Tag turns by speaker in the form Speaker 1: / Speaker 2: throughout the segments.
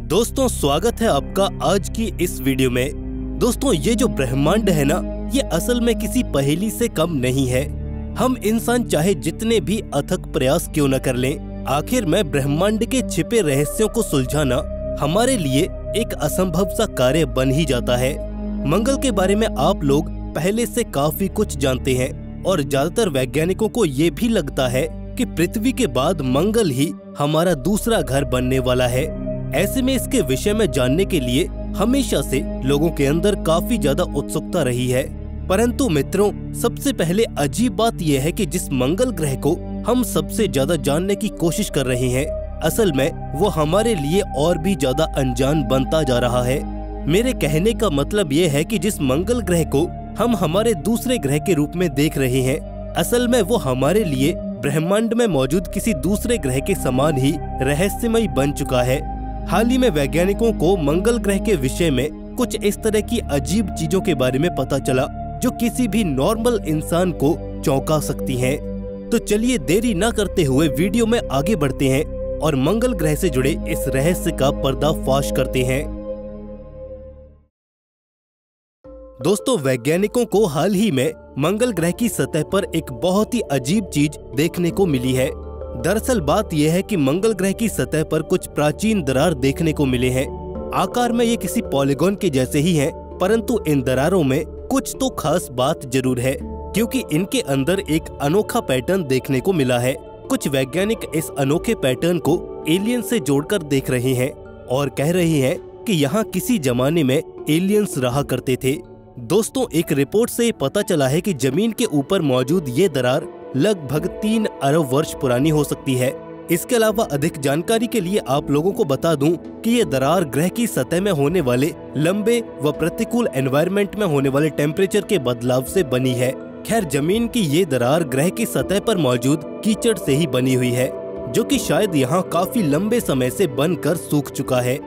Speaker 1: दोस्तों, स्वागत है आपका आज की इस वीडियो में। दोस्तों, ये जो ब्रह्मांड है ना, ये असल में किसी पहेली से कम नहीं है। हम इंसान चाहे जितने भी अथक प्रयास क्यों न कर लें, आखिर में ब्रह्मांड के छिपे रहस्यों को सुलझाना हमारे लिए एक असंभव सा कार्य बन ही जाता है। मंगल के बारे में आप लोग पहले से काफ़ी कुछ जानते हैं, और ज़्यादातर वैज्ञानिकों को ये भी लगता है कि पृथ्वी के बाद मंगल ही हमारा दूसरा घर बनने वाला है। ऐसे में इसके विषय में जानने के लिए हमेशा से लोगों के अंदर काफ़ी ज़्यादा उत्सुकता रही है। परंतु मित्रों, सबसे पहले अजीब बात यह है कि जिस मंगल ग्रह को हम सबसे ज़्यादा जानने की कोशिश कर रहे हैं, असल में वो हमारे लिए और भी ज़्यादा अनजान बनता जा रहा है। मेरे कहने का मतलब ये है कि जिस मंगल ग्रह को हम हमारे दूसरे ग्रह के रूप में देख रहे हैं, असल में वो हमारे लिए ब्रह्मांड में मौजूद किसी दूसरे ग्रह के समान ही रहस्यमय बन चुका है। हाल ही में वैज्ञानिकों को मंगल ग्रह के विषय में कुछ इस तरह की अजीब चीज़ों के बारे में पता चला, जो किसी भी नॉर्मल इंसान को चौंका सकती हैं। तो चलिए देरी न करते हुए वीडियो में आगे बढ़ते हैं और मंगल ग्रह से जुड़े इस रहस्य का पर्दाफाश करते हैं दोस्तों, वैज्ञानिकों को हाल ही में मंगल ग्रह की सतह पर एक बहुत ही अजीब चीज़ देखने को मिली है दरअसल बात यह है कि मंगल ग्रह की सतह पर कुछ प्राचीन दरार देखने को मिले हैं। आकार में ये किसी पॉलीगॉन के जैसे ही हैं, परंतु इन दरारों में कुछ तो खास बात ज़रूर है क्योंकि इनके अंदर एक अनोखा पैटर्न देखने को मिला है। कुछ वैज्ञानिक इस अनोखे पैटर्न को एलियन से जोड़कर देख रहे हैं और कह रहे हैं कि यहाँ किसी जमाने में एलियंस रहा करते थे। दोस्तों एक रिपोर्ट से पता चला है कि ज़मीन के ऊपर मौजूद ये दरार लगभग तीन अरब वर्ष पुरानी हो सकती है। इसके अलावा अधिक जानकारी के लिए आप लोगों को बता दूँ कि ये दरार ग्रह की सतह में होने वाले लंबे व प्रतिकूल एनवायरनमेंट में होने वाले टेम्परेचर के बदलाव से बनी है। खैर, ज़मीन की ये दरार ग्रह की सतह पर मौजूद कीचड़ से ही बनी हुई है, जो कि शायद यहाँ काफ़ी लंबे समय से बनकर सूख चुका है।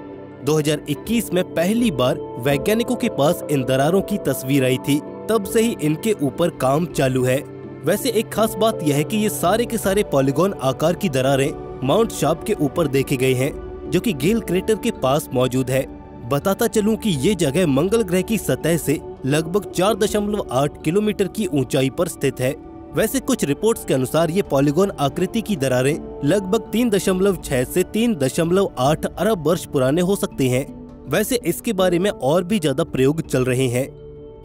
Speaker 1: 2021 में पहली बार वैज्ञानिकों के पास इन दरारों की तस्वीर आई थी, तब से ही इनके ऊपर काम चालू है। वैसे एक खास बात यह है कि ये सारे के सारे पॉलीगोन आकार की दरारें माउंट शाप के ऊपर देखे गए हैं, जो कि गेल क्रेटर के पास मौजूद है। बताता चलूँ कि ये जगह मंगल ग्रह की सतह से लगभग 4.8 किलोमीटर की ऊंचाई पर स्थित है। वैसे कुछ रिपोर्ट्स के अनुसार ये पॉलीगोन आकृति की दरारें लगभग 3.6 से 3.8 अरब वर्ष पुराने हो सकते हैं। वैसे इसके बारे में और भी ज़्यादा प्रयोग चल रहे हैं।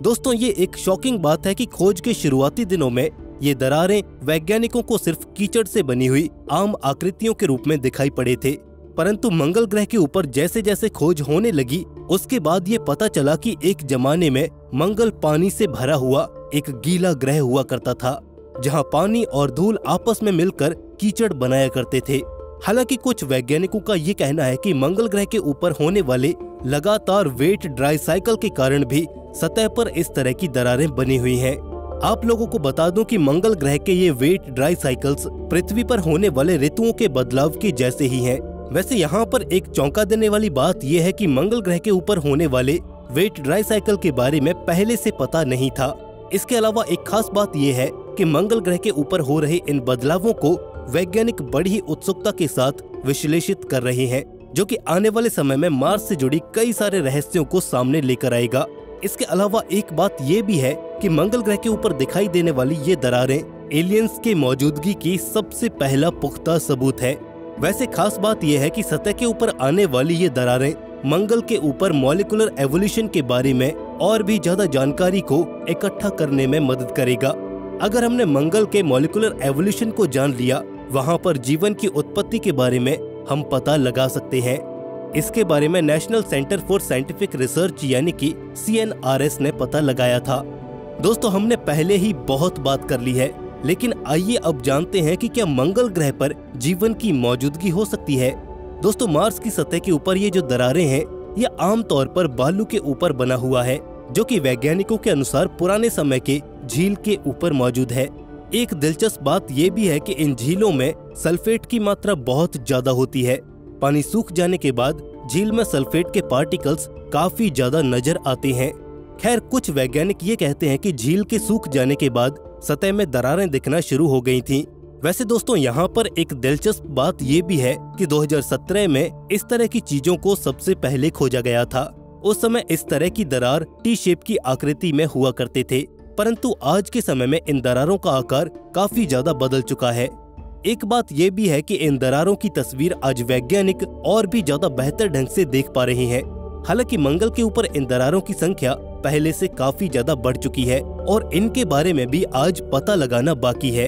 Speaker 1: दोस्तों, ये एक शॉकिंग बात है कि खोज के शुरुआती दिनों में ये दरारें वैज्ञानिकों को सिर्फ़ कीचड़ से बनी हुई आम आकृतियों के रूप में दिखाई पड़े थे, परंतु मंगल ग्रह के ऊपर जैसे जैसे खोज होने लगी, उसके बाद ये पता चला कि एक जमाने में मंगल पानी से भरा हुआ एक गीला ग्रह हुआ करता था, जहाँ पानी और धूल आपस में मिलकर कीचड़ बनाया करते थे हालाँकि कुछ वैज्ञानिकों का ये कहना है कि मंगल ग्रह के ऊपर होने वाले लगातार वेट ड्राई साइकिल के कारण भी सतह पर इस तरह की दरारें बनी हुई हैं। आप लोगों को बता दूँ कि मंगल ग्रह के ये वेट ड्राई साइकिल्स पृथ्वी पर होने वाले ऋतुओं के बदलाव के जैसे ही हैं। वैसे यहाँ पर एक चौंका देने वाली बात यह है कि मंगल ग्रह के ऊपर होने वाले वेट ड्राई साइकिल के बारे में पहले से पता नहीं था इसके अलावा एक खास बात यह है कि मंगल ग्रह के ऊपर हो रहे इन बदलावों को वैज्ञानिक बड़ी ही उत्सुकता के साथ विश्लेषित कर रहे हैं, जो कि आने वाले समय में मार्स से जुड़ी कई सारे रहस्यों को सामने लेकर आएगा इसके अलावा एक बात ये भी है कि मंगल ग्रह के ऊपर दिखाई देने वाली ये दरारें एलियंस के मौजूदगी की सबसे पहला पुख्ता सबूत है। वैसे खास बात यह है कि सतह के ऊपर आने वाली ये दरारें मंगल के ऊपर मॉलिकुलर एवोल्यूशन के बारे में और भी ज़्यादा जानकारी को इकट्ठा करने में मदद करेगा। अगर हमने मंगल के मॉलिकुलर एवोल्यूशन को जान लिया, वहाँ पर जीवन की उत्पत्ति के बारे में हम पता लगा सकते हैं। इसके बारे में national centre for scientific research यानी कि सीएनआरएस ने पता लगाया था। दोस्तों, हमने पहले ही बहुत बात कर ली है, लेकिन आइए अब जानते हैं कि क्या मंगल ग्रह पर जीवन की मौजूदगी हो सकती है। दोस्तों, मार्स की सतह के ऊपर ये जो दरारें हैं, ये आमतौर पर बालू के ऊपर बना हुआ है, जो कि वैज्ञानिकों के अनुसार पुराने समय के झील के ऊपर मौजूद है। एक दिलचस्प बात ये भी है कि इन झीलों में सल्फेट की मात्रा बहुत ज़्यादा होती है पानी सूख जाने के बाद झील में सल्फेट के पार्टिकल्स काफ़ी ज़्यादा नज़र आते हैं। खैर, कुछ वैज्ञानिक ये कहते हैं कि झील के सूख जाने के बाद सतह में दरारें दिखना शुरू हो गई थीं। वैसे दोस्तों, यहाँ पर एक दिलचस्प बात ये भी है कि 2017 में इस तरह की चीज़ों को सबसे पहले खोजा गया था। उस समय इस तरह की दरार टी शेप की आकृति में हुआ करते थे, परंतु आज के समय में इन दरारों का आकार काफ़ी ज़्यादा बदल चुका है। एक बात ये भी है कि इन दरारों की तस्वीर आज वैज्ञानिक और भी ज़्यादा बेहतर ढंग से देख पा रहे हैं हालाँकि मंगल के ऊपर इन दरारों की संख्या पहले से काफ़ी ज़्यादा बढ़ चुकी है और इनके बारे में भी आज पता लगाना बाकी है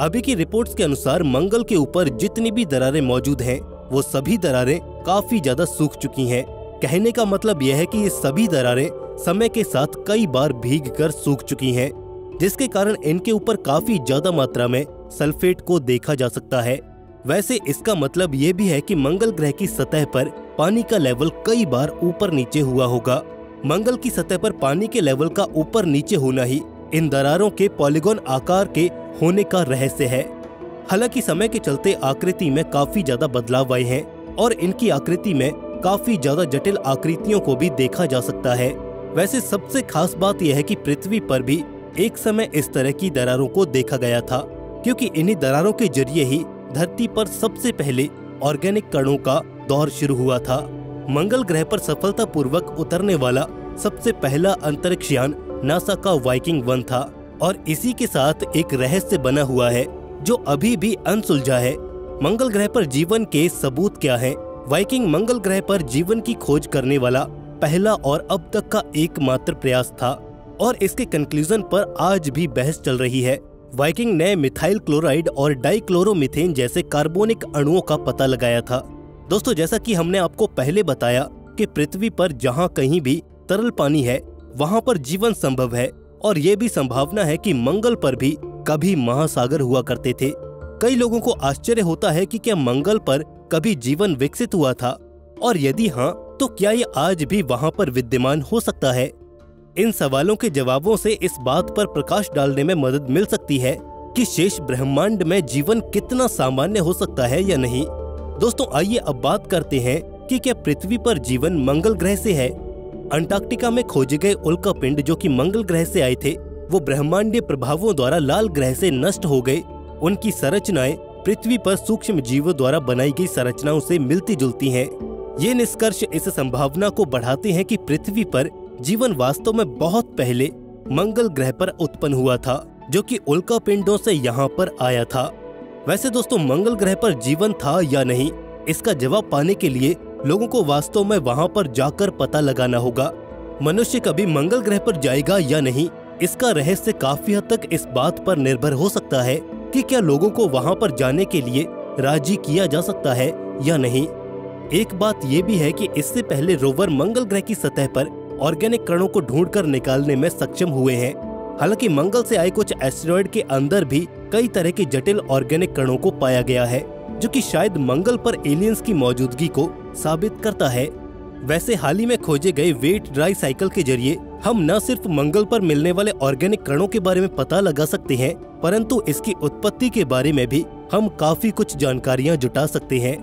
Speaker 1: अभी की रिपोर्ट्स के अनुसार मंगल के ऊपर जितनी भी दरारें मौजूद हैं, वो सभी दरारें काफ़ी ज़्यादा सूख चुकी हैं। कहने का मतलब यह है कि ये सभी दरारें समय के साथ कई बार भीग कर सूख चुकी हैं, जिसके कारण इनके ऊपर काफ़ी ज़्यादा मात्रा में सल्फेट को देखा जा सकता है। वैसे इसका मतलब ये भी है कि मंगल ग्रह की सतह पर पानी का लेवल कई बार ऊपर नीचे हुआ होगा। मंगल की सतह पर पानी के लेवल का ऊपर नीचे होना ही इन दरारों के पॉलीगोन आकार के होने का रहस्य है। हालाँकि समय के चलते आकृति में काफ़ी ज़्यादा बदलाव आए हैं और इनकी आकृति में काफ़ी ज़्यादा जटिल आकृतियों को भी देखा जा सकता है। वैसे सबसे खास बात यह है कि पृथ्वी पर भी एक समय इस तरह की दरारों को देखा गया था। क्योंकि इन्हीं दरारों के ज़रिए ही धरती पर सबसे पहले ऑर्गेनिक कणों का दौर शुरू हुआ था। मंगल ग्रह पर सफलता पूर्वक उतरने वाला सबसे पहला अंतरिक्ष यान नासा का वाइकिंग वन था और इसी के साथ एक रहस्य बना हुआ है, जो अभी भी अनसुलझा है। मंगल ग्रह पर जीवन के सबूत क्या है? वाइकिंग मंगल ग्रह पर जीवन की खोज करने वाला पहला और अब तक का एकमात्र प्रयास था, और इसके कंक्लूजन पर आज भी बहस चल रही है। वाइकिंग ने मिथाइल क्लोराइड और डाइक्लोरोमिथेन जैसे कार्बोनिक अणुओं का पता लगाया था। दोस्तों, जैसा कि हमने आपको पहले बताया कि पृथ्वी पर जहाँ कहीं भी तरल पानी है, वहाँ पर जीवन संभव है और ये भी संभावना है कि मंगल पर भी कभी महासागर हुआ करते थे। कई लोगों को आश्चर्य होता है कि क्या मंगल पर कभी जीवन विकसित हुआ था। और यदि हाँ तो क्या ये आज भी वहाँ पर विद्यमान हो सकता है? इन सवालों के जवाबों से इस बात पर प्रकाश डालने में मदद मिल सकती है कि शेष ब्रह्मांड में जीवन कितना सामान्य हो सकता है या नहीं। दोस्तों, आइए अब बात करते हैं कि क्या पृथ्वी पर जीवन मंगल ग्रह से है। अंटार्कटिका में खोजे गए उल्का पिंड जो कि मंगल ग्रह से आए थे, वो ब्रह्मांडीय प्रभावों द्वारा लाल ग्रह से नष्ट हो गए। उनकी संरचनाएँ पृथ्वी पर सूक्ष्म जीवों द्वारा बनाई गई संरचनाओं से मिलती जुलती हैं। ये निष्कर्ष इस संभावना को बढ़ाते हैं कि पृथ्वी पर जीवन वास्तव में बहुत पहले मंगल ग्रह पर उत्पन्न हुआ था, जो कि उल्का पिंडों से यहाँ पर आया था। वैसे दोस्तों, मंगल ग्रह पर जीवन था या नहीं, इसका जवाब पाने के लिए लोगों को वास्तव में वहाँ पर जाकर पता लगाना होगा। मनुष्य कभी मंगल ग्रह पर जाएगा या नहीं, इसका रहस्य काफ़ी हद तक इस बात पर निर्भर हो सकता है कि क्या लोगों को वहाँ पर जाने के लिए राज़ी किया जा सकता है या नहीं। एक बात ये भी है कि इससे पहले रोवर मंगल ग्रह की सतह पर ऑर्गेनिक कणों को ढूंढकर निकालने में सक्षम हुए हैं। हालाँकि मंगल से आए कुछ एस्टेरॉयड के अंदर भी कई तरह के जटिल ऑर्गेनिक कणों को पाया गया है, जो कि शायद मंगल पर एलियंस की मौजूदगी को साबित करता है। वैसे हाल ही में खोजे गए वेट ड्राई साइकिल के ज़रिए हम न सिर्फ़ मंगल पर मिलने वाले ऑर्गेनिक कणों के बारे में पता लगा सकते हैं, परंतु इसकी उत्पत्ति के बारे में भी हम काफ़ी कुछ जानकारियाँ जुटा सकते हैं।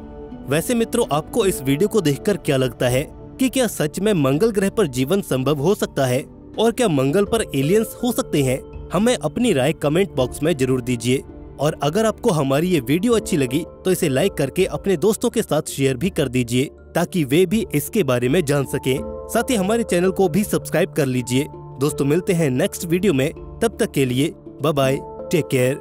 Speaker 1: वैसे मित्रों, आपको इस वीडियो को देखकर क्या लगता है? कि क्या सच में मंगल ग्रह पर जीवन संभव हो सकता है? और क्या मंगल पर एलियंस हो सकते हैं? हमें अपनी राय कमेंट बॉक्स में ज़रूर दीजिए। और अगर आपको हमारी ये वीडियो अच्छी लगी तो इसे लाइक करके अपने दोस्तों के साथ शेयर भी कर दीजिए, ताकि वे भी इसके बारे में जान सके। साथ ही हमारे चैनल को भी सब्सक्राइब कर लीजिए। दोस्तों, मिलते हैं नेक्स्ट वीडियो में। तब तक के लिए बाय टेक केयर